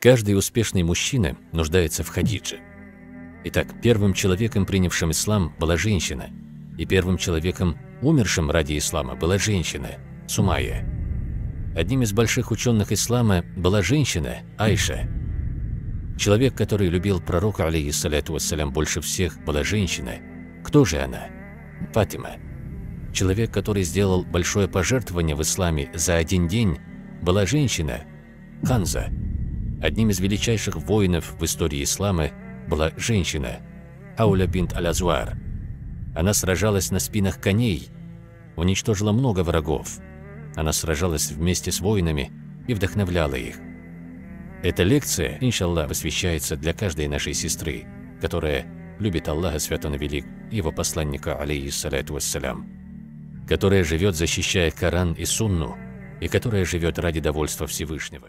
Каждый успешный мужчина нуждается в Хадидже. Итак, первым человеком, принявшим ислам, была женщина, и первым человеком, умершим ради ислама, была женщина – Сумайя. Одним из больших ученых ислама была женщина Айша. Человек, который любил пророка, алейхиссаляту вассалям, больше всех, была женщина. Кто же она? Фатима. Человек, который сделал большое пожертвование в исламе за один день, была женщина Ханза. Одним из величайших воинов в истории ислама была женщина Ауля бинт Аль-Азвар. Она сражалась на спинах коней, уничтожила много врагов. Она сражалась вместе с воинами и вдохновляла их. Эта лекция, иншаллах, посвящается для каждой нашей сестры, которая любит Аллаха Святого Велик и его посланника, алейхиссалату вассалям, которая живет, защищая Коран и Сунну, и которая живет ради довольства Всевышнего.